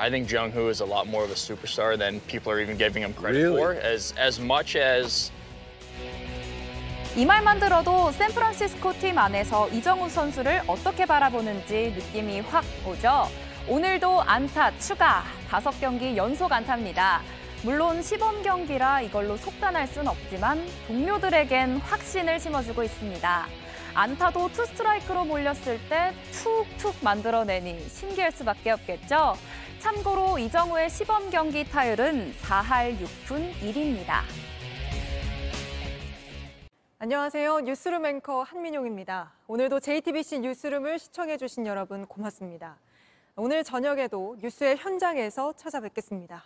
I think Jung Hoo is a lot more of a superstar than people are even giving him credit Really? for. As as much as 이 말만 들어도 샌프란시스코 팀 안에서 이정후 선수를 어떻게 바라보는지 느낌이 확 오죠. 오늘도 안타 추가, 다섯 경기 연속 안타입니다. 물론 시범 경기라 이걸로 속단할 순 없지만 동료들에겐 확신을 심어주고 있습니다. 안타도 투 스트라이크로 몰렸을 때 툭툭 만들어내니 신기할 수밖에 없겠죠. 참고로 이정우의 시범 경기 타율은 4할 6푼 1입니다. 안녕하세요. 뉴스룸 앵커 한민용입니다. 오늘도 JTBC 뉴스룸을 시청해주신 여러분 고맙습니다. 오늘 저녁에도 뉴스의 현장에서 찾아뵙겠습니다.